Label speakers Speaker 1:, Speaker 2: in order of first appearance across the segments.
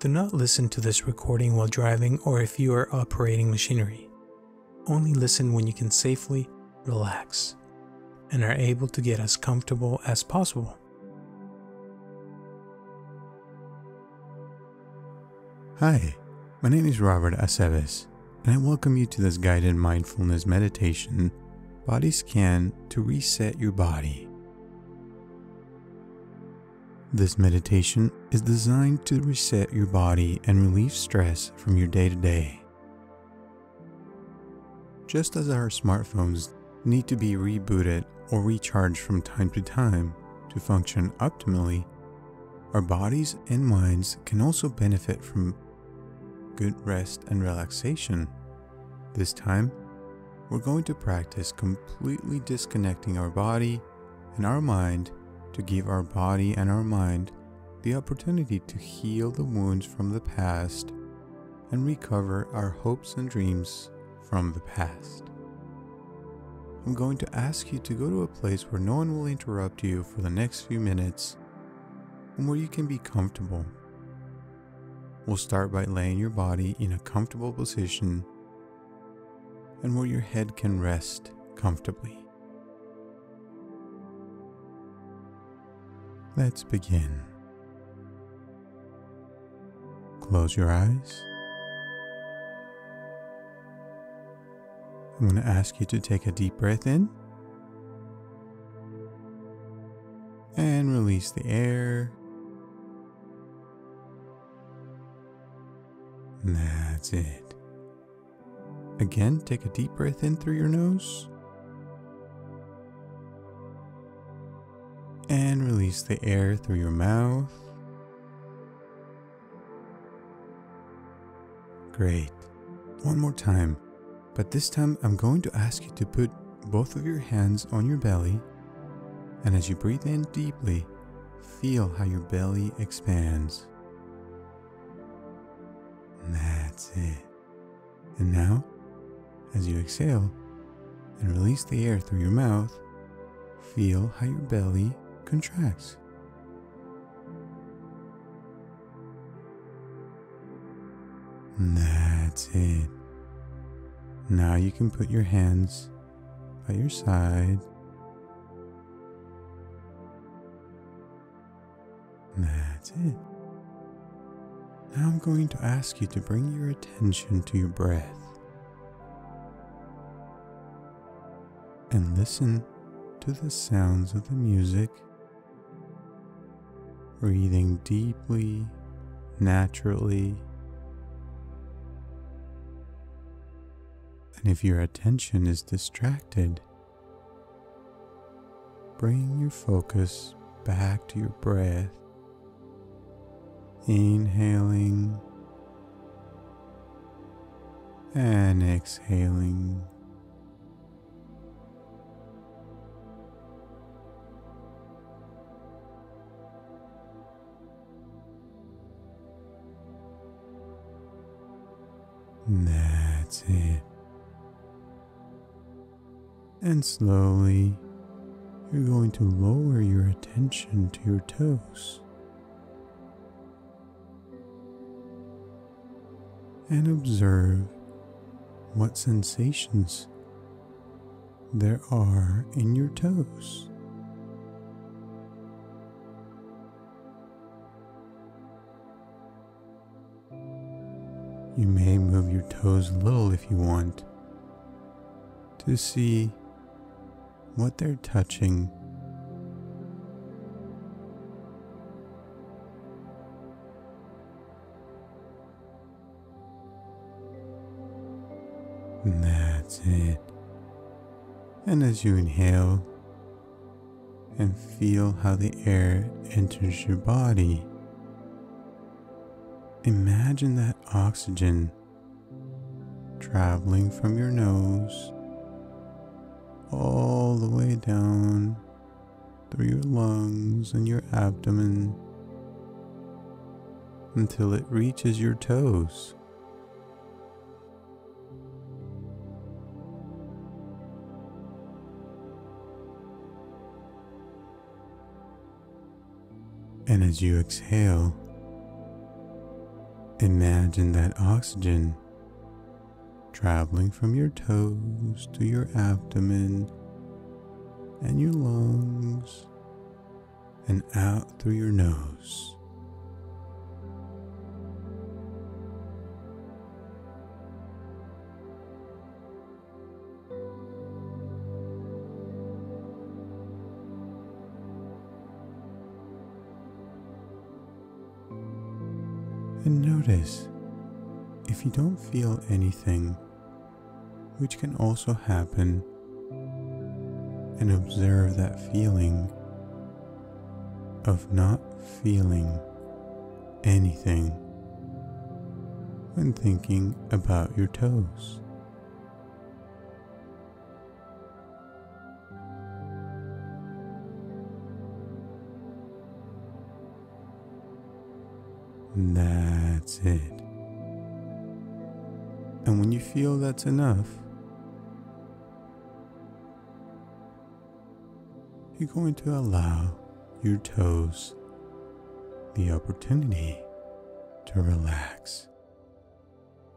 Speaker 1: Do not listen to this recording while driving or if you are operating machinery. Only listen when you can safely relax and are able to get as comfortable as possible.
Speaker 2: Hi, my name is Robert Aceves, and I welcome you to this guided mindfulness meditation body scan to reset your body. This meditation is designed to reset your body and relieve stress from your day to day. Just as our smartphones need to be rebooted or recharged from time to time to function optimally, our bodies and minds can also benefit from good rest and relaxation. This time, we're going to practice completely disconnecting our body and our mind to give our body and our mind the opportunity to heal the wounds from the past and recover our hopes and dreams from the past. I'm going to ask you to go to a place where no one will interrupt you for the next few minutes and where you can be comfortable. We'll start by laying your body in a comfortable position and where your head can rest comfortably. Let's begin. Close your eyes. I'm going to ask you to take a deep breath in and release the air. That's it. Again, take a deep breath in through your nose release the air through your mouth. Great. One more time, but this time I'm going to ask you to put both of your hands on your belly, and as you breathe in deeply, feel how your belly expands. That's it. And now, as you exhale and release the air through your mouth, feel how your belly contracts. That's it. Now you can put your hands by your side. That's it. Now I'm going to ask you to bring your attention to your breath and listen to the sounds of the music breathing deeply, naturally. And if your attention is distracted, bring your focus back to your breath, inhaling and exhaling. That's it. And slowly, you're going to lower your attention to your toes. And observe what sensations there are in your toes. You may move your toes a little if you want to see what they're touching. And that's it. And as you inhale and feel how the air enters your body, Imagine that oxygen traveling from your nose all the way down through your lungs and your abdomen until it reaches your toes. And as you exhale, Imagine that oxygen traveling from your toes to your abdomen and your lungs and out through your nose. And notice if you don't feel anything, which can also happen, and observe that feeling of not feeling anything when thinking about your toes. That's it. And when you feel that's enough, you're going to allow your toes the opportunity to relax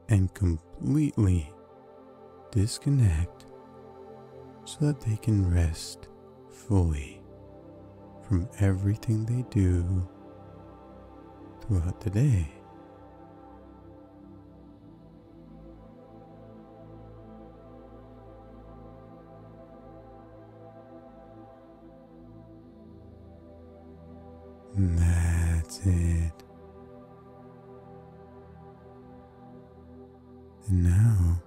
Speaker 2: and completely disconnect so that they can rest fully from everything they do throughout the day. That's it. And now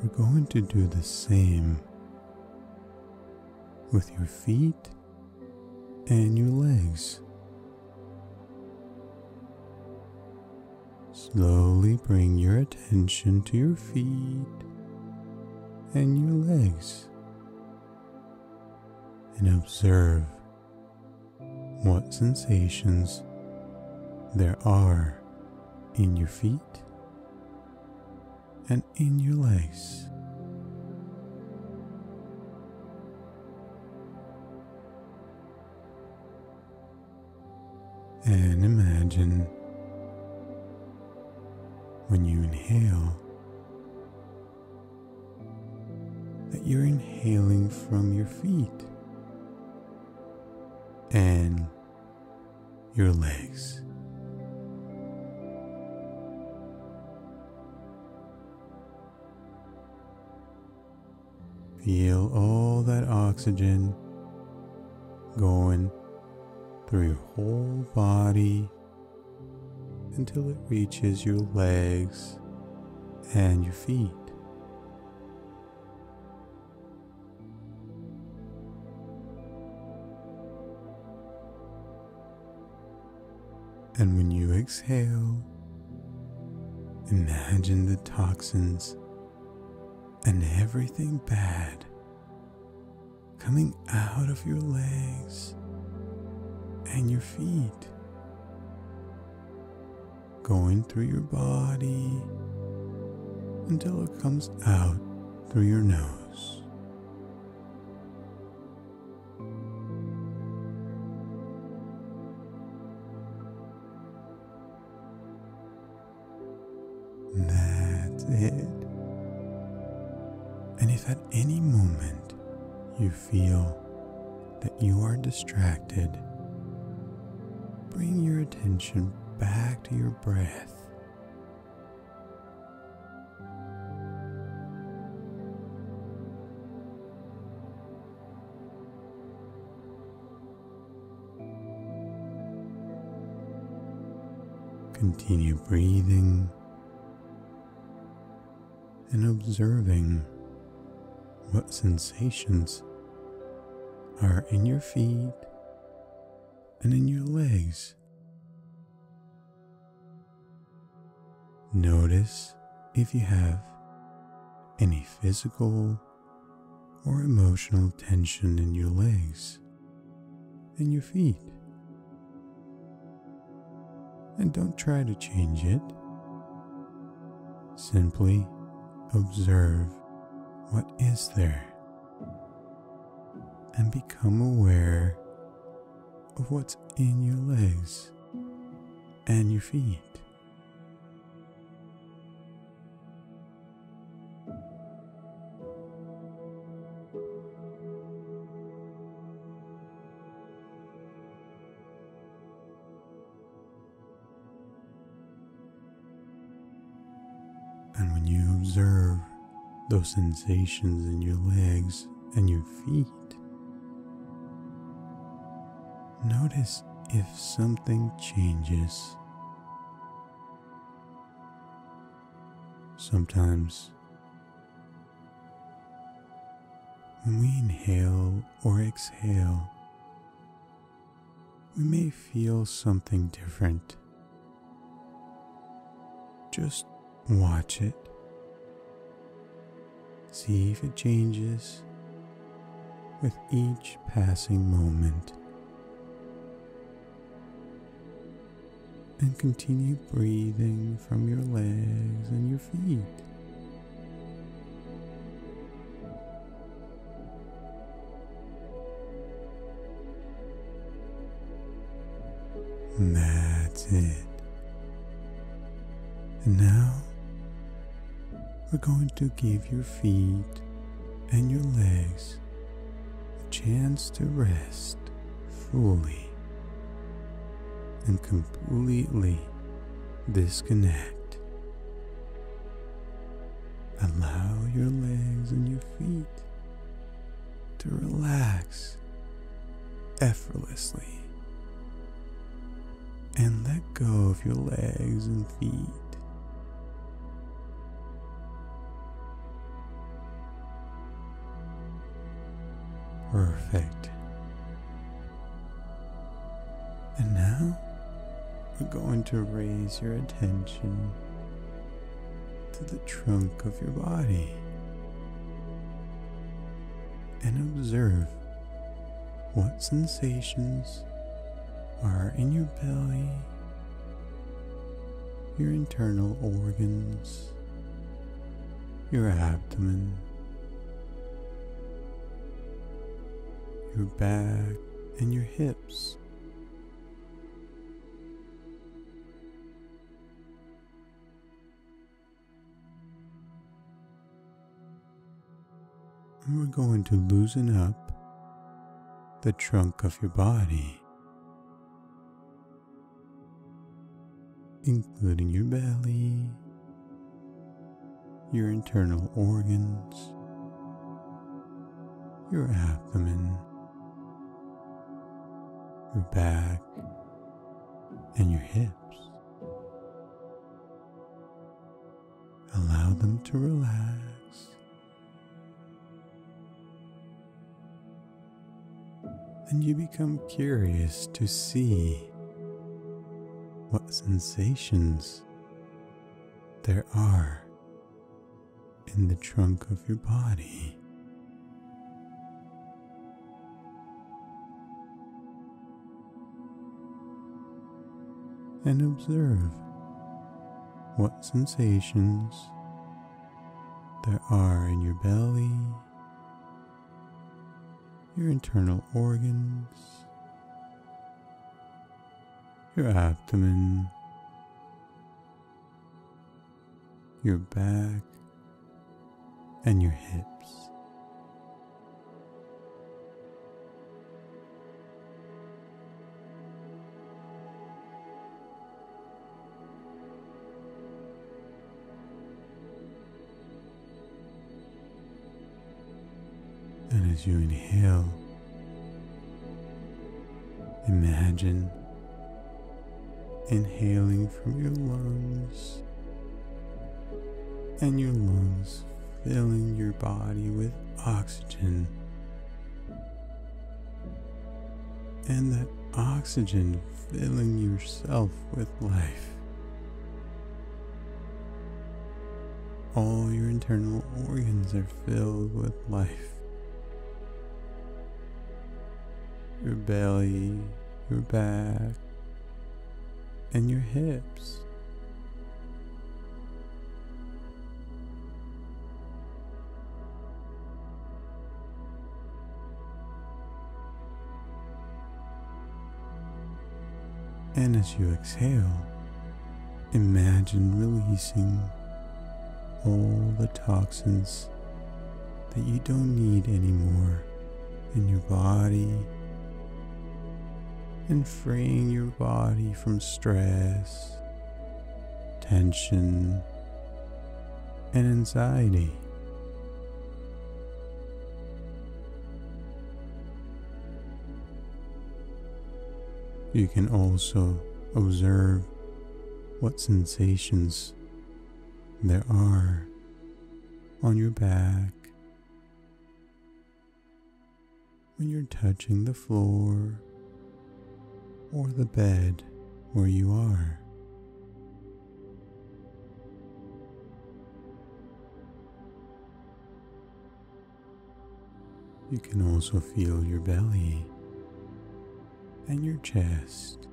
Speaker 2: we're going to do the same with your feet and your legs. Slowly bring your attention to your feet and your legs and observe what sensations there are in your feet and in your legs. And imagine when you inhale that you're inhaling from your feet and your legs. Feel all that oxygen going through your whole body until it reaches your legs and your feet. And when you exhale, imagine the toxins and everything bad coming out of your legs and your feet, going through your body until it comes out through your nose. You feel that you are distracted, bring your attention back to your breath. Continue breathing and observing what sensations are in your feet and in your legs. Notice if you have any physical or emotional tension in your legs and your feet. And don't try to change it. Simply observe what is there and become aware of what's in your legs and your feet. And when you observe those sensations in your legs and your feet, notice if something changes. Sometimes, when we inhale or exhale, we may feel something different. Just watch it. See if it changes with each passing moment. And continue breathing from your legs and your feet. That's it. And now we're going to give your feet and your legs a chance to rest fully and completely disconnect. Allow your legs and your feet to relax effortlessly and let go of your legs and feet. Perfect. And now we're going to raise your attention to the trunk of your body and observe what sensations are in your belly, your internal organs, your abdomen, your back, and your hips. We're going to loosen up the trunk of your body. including your belly, your internal organs, your abdomen, your back, and your hips. Allow them to relax. And you become curious to see what sensations there are in the trunk of your body. And observe what sensations there are in your belly, your internal organs, your abdomen, your back, and your hips. As you inhale, imagine inhaling from your lungs and your lungs filling your body with oxygen. And that oxygen filling yourself with life. All your internal organs are filled with life. Your belly, your back, and your hips. And as you exhale, imagine releasing all the toxins that you don't need anymore in your body and freeing your body from stress, tension, and anxiety. You can also observe what sensations there are on your back when you're touching the floor or the bed where you are. You can also feel your belly and your chest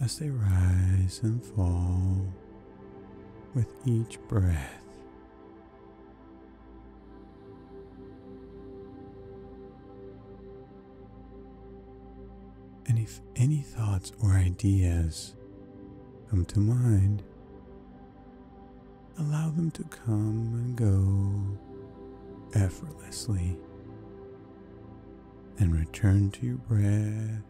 Speaker 2: as they rise and fall with each breath. Thoughts or ideas come to mind, allow them to come and go effortlessly and return to your breath,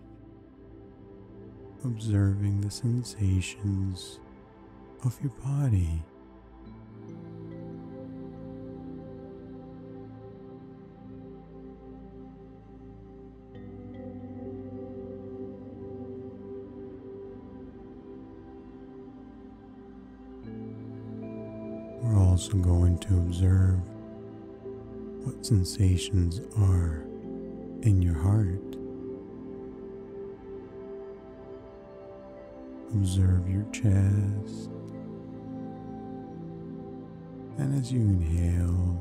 Speaker 2: observing the sensations of your body. Also going to observe what sensations are in your heart. Observe your chest. And as you inhale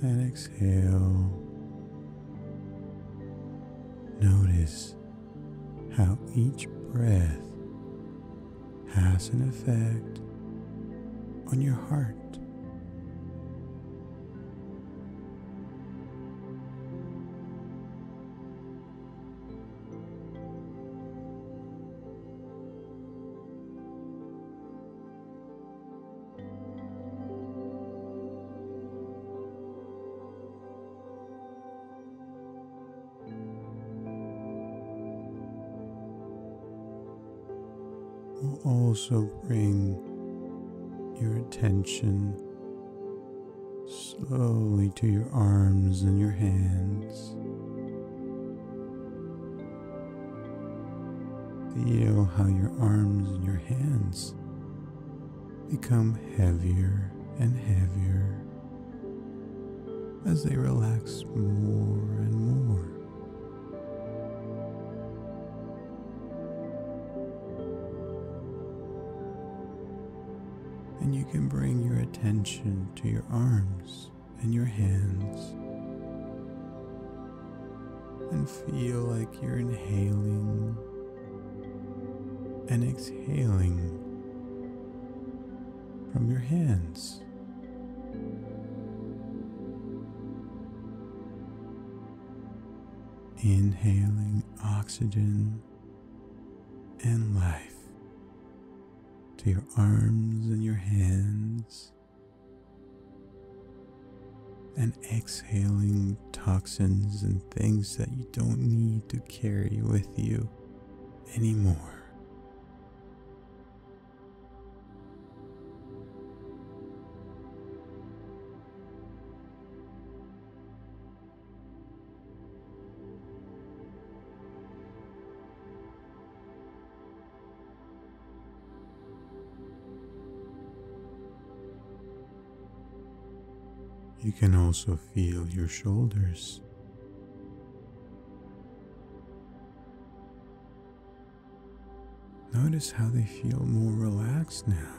Speaker 2: and exhale, notice how each breath has an effect on your heart. also bring your attention slowly to your arms and your hands. Feel how your arms and your hands become heavier and heavier as they relax more and more. Can bring your attention to your arms and your hands and feel like you're inhaling and exhaling from your hands. Inhaling oxygen and life to your arms and your hands, and exhaling toxins and things that you don't need to carry with you anymore. You can also feel your shoulders. Notice how they feel more relaxed now.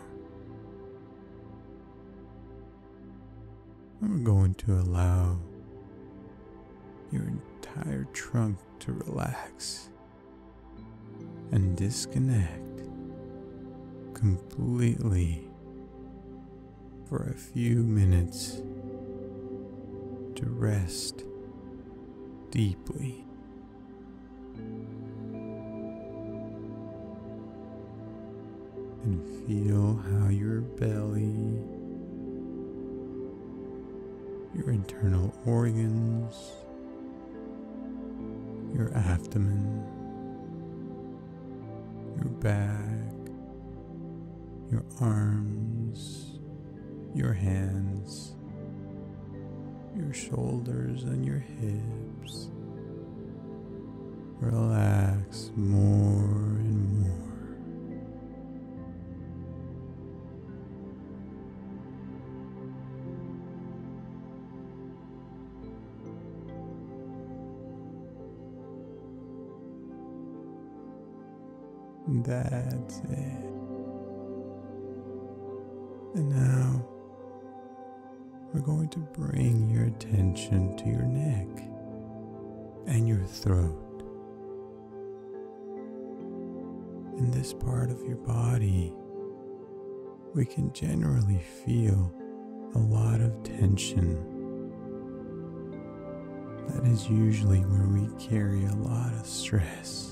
Speaker 2: I'm going to allow your entire trunk to relax and disconnect completely for a few minutes to rest deeply. And feel how your belly, your internal organs, your abdomen, your back, your arms, your hands, your shoulders, and your hips. Relax more and more. That's it. And now we're going to bring your attention to your neck and your throat. In this part of your body, we can generally feel a lot of tension. That is usually where we carry a lot of stress.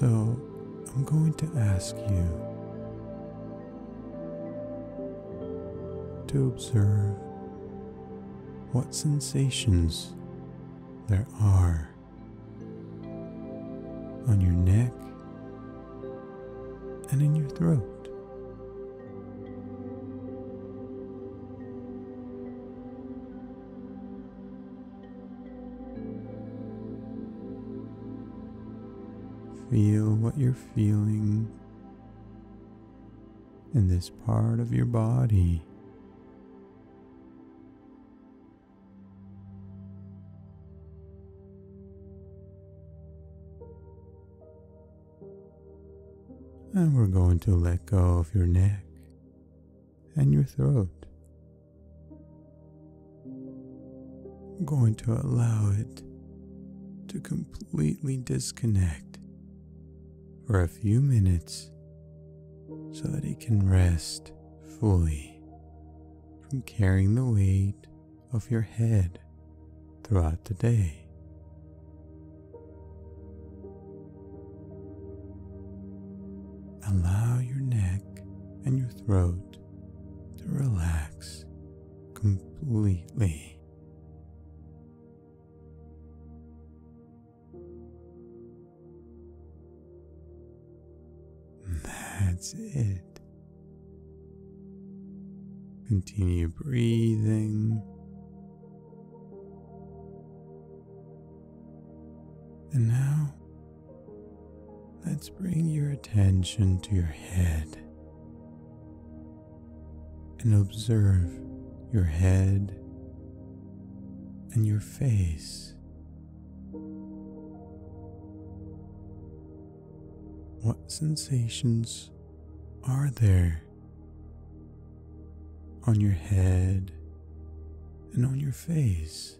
Speaker 2: So I'm going to ask you to observe what sensations there are on your neck and in your throat. Feel what you're feeling in this part of your body. And we're going to let go of your neck and your throat. We're going to allow it to completely disconnect for a few minutes so that it can rest fully from carrying the weight of your head throughout the day. Allow your neck and your throat to relax completely. That's it. Continue breathing. And now, let's bring your attention to your head and observe your head and your face. What sensations are there on your head and on your face?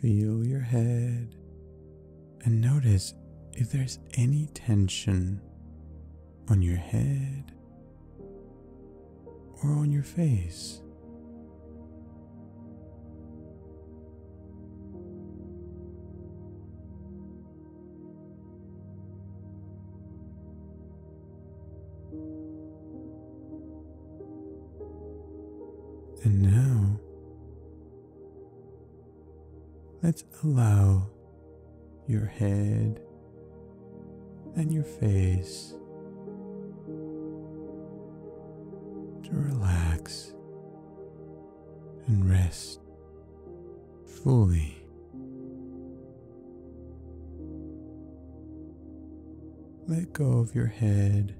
Speaker 2: Feel your head and notice if there's any tension on your head or on your face. Let's allow your head and your face to relax and rest fully. Let go of your head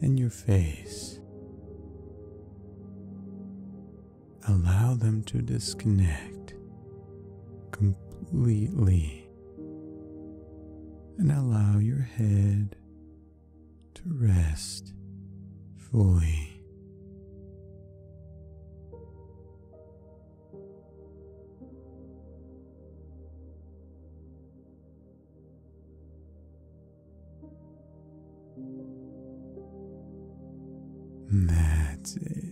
Speaker 2: and your face. allow them to disconnect completely and allow your head to rest fully. That's it.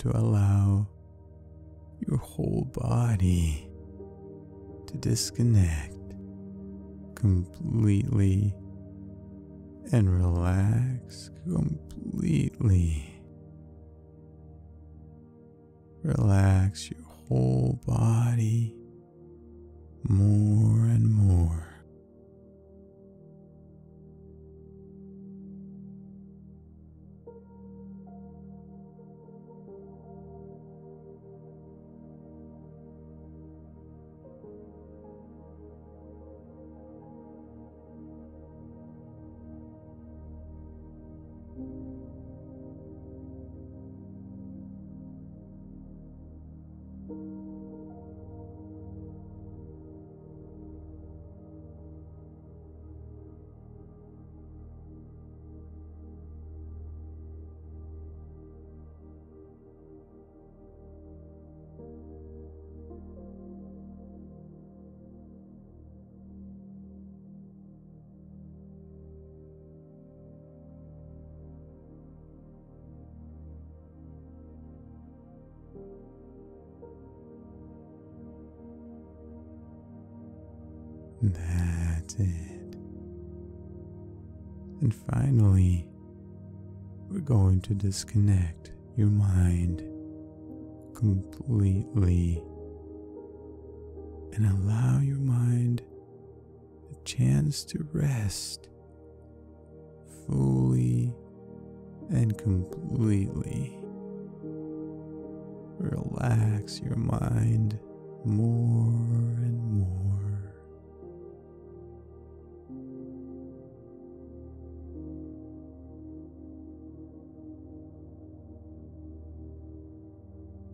Speaker 2: To allow your whole body to disconnect completely and relax completely. Relax your whole body more and more. That's it. And finally, we're going to disconnect your mind completely and allow your mind a chance to rest fully and completely. Relax your mind more and more.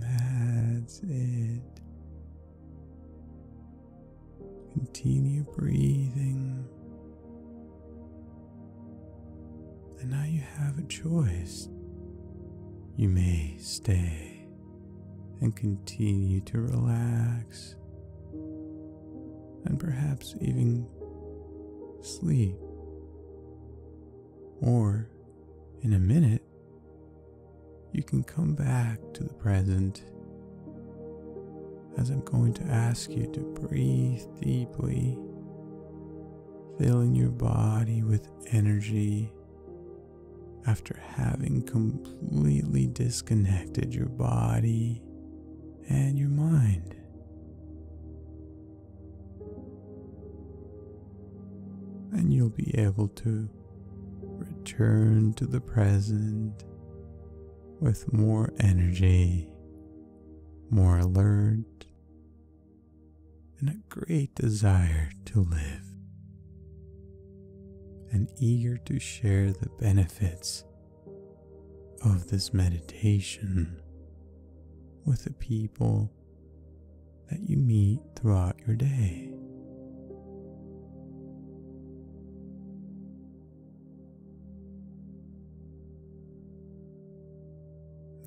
Speaker 2: That's it. Continue breathing. And now you have a choice. You may stay and continue to relax and perhaps even sleep. Or in a minute, you can come back to the present as I'm going to ask you to breathe deeply, filling your body with energy after having completely disconnected your body and your mind. And you'll be able to return to the present with more energy, more alert, and a great desire to live, and eager to share the benefits of this meditation with the people that you meet throughout your day.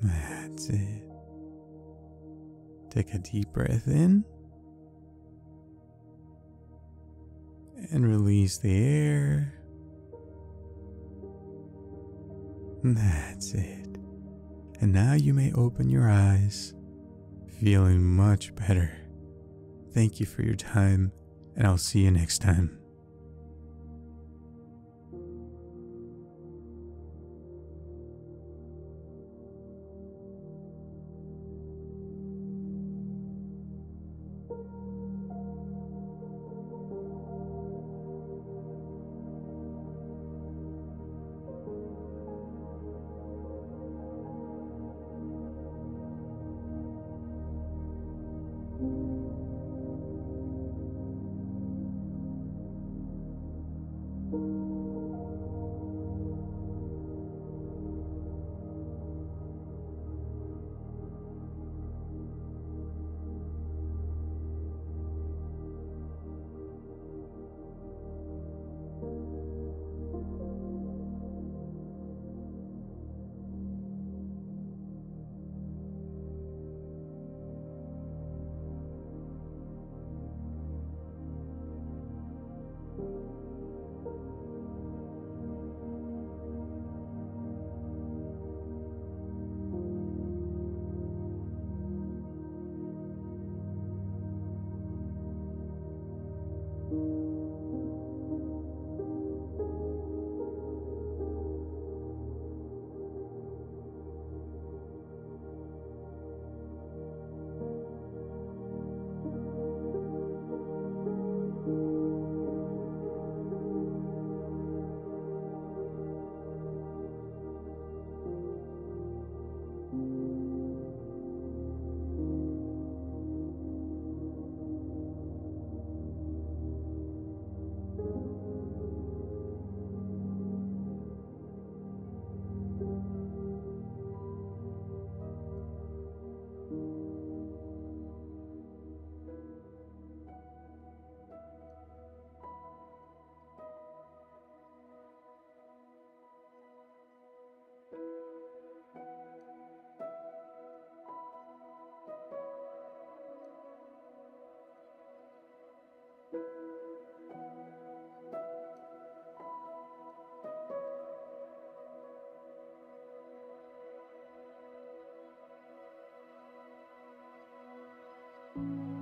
Speaker 2: That's it. Take a deep breath in and release the air. That's it. And now you may open your eyes, feeling much better. Thank you for your time, and I'll see you next time.
Speaker 3: You